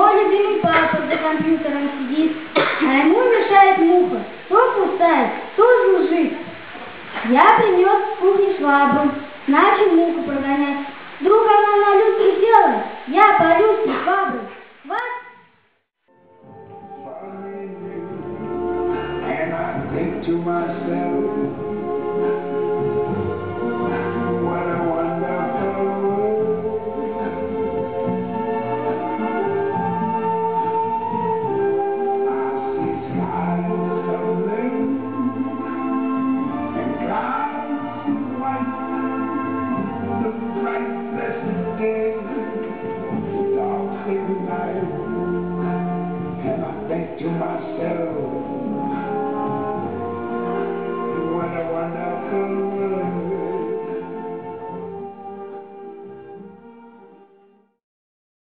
Мой любимый папа за компьютером сидит, а ему мешает муха. То кусает, то жужжит. Я принес с кухни швабру, начал муху прогонять. Вдруг она на люстре села, я по люстре шваброй. Вас to myself, I think to myself.